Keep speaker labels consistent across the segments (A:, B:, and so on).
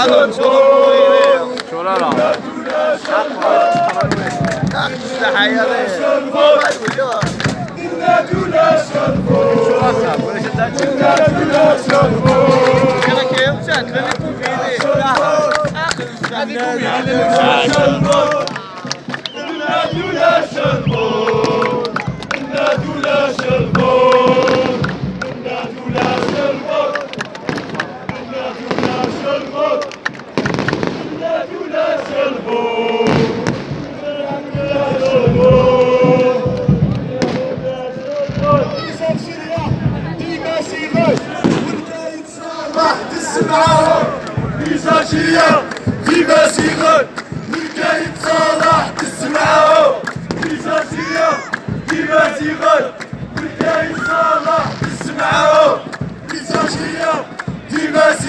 A: عاد شرب
B: شو لا لا
A: تحية كذا كيف شكله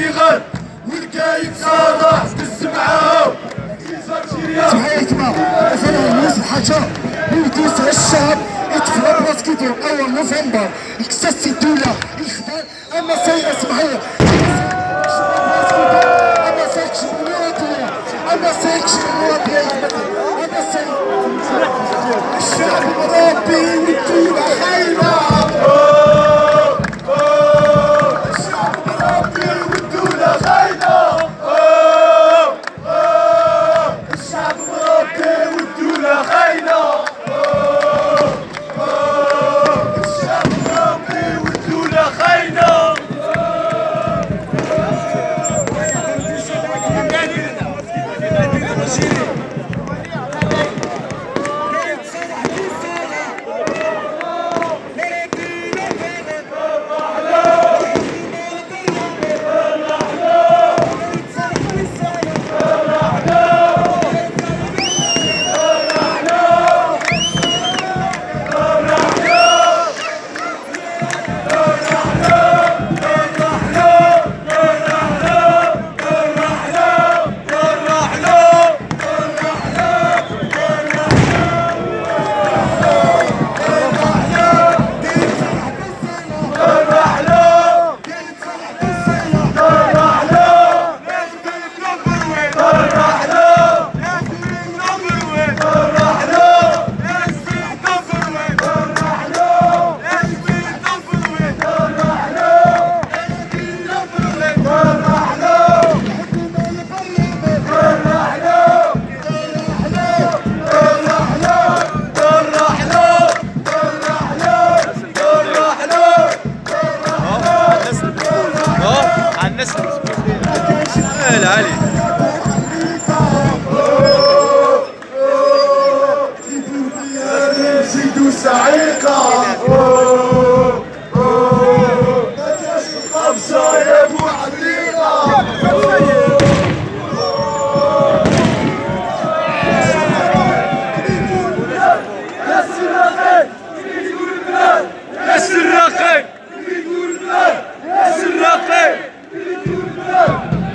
C: ديما صغار والكاين صلاح
D: على الشعب راس كيدير اول نوفمبر. يكسس الدولة. يخدم أما سيئة معايا أما سيكش المواطنة أما سيكش المواطنة أما سيكش الشعب والدولة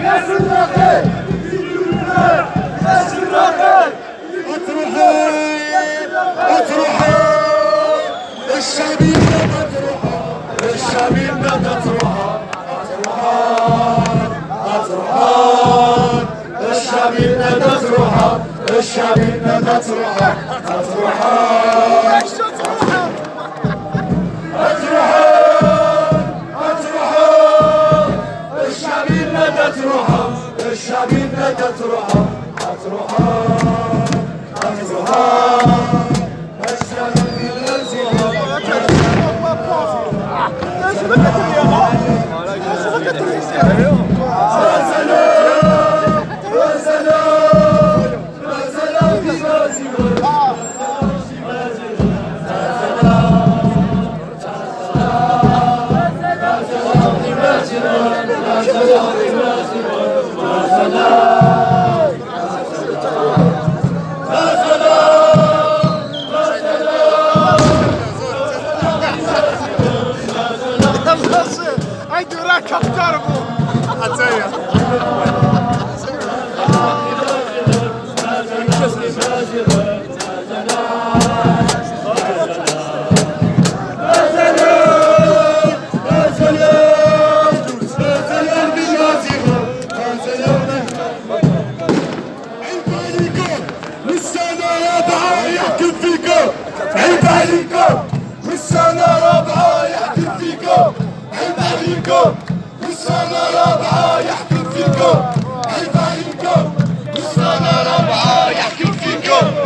C: يا السراقي يا السراقي
D: اطرحوا اطرحوا الشعبية مطروحة
C: الشبيبة تطرحها الشبيبة تطرحها الشبيبة تطرحها تطرحها الشبيبة I do not I'm. I tell
D: you.
C: عليكم والسنة رابعة يحكم فيكم. عيب عليكم. والسنة رابعة يحكم فيكم. عيب عليكم. والسنة رابعة يحكم فيكم.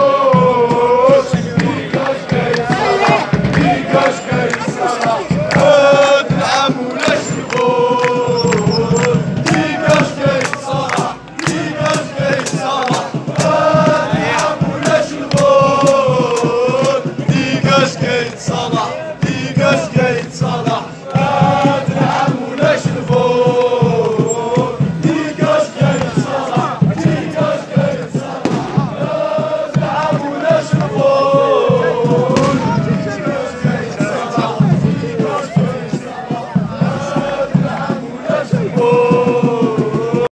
C: 烧吧。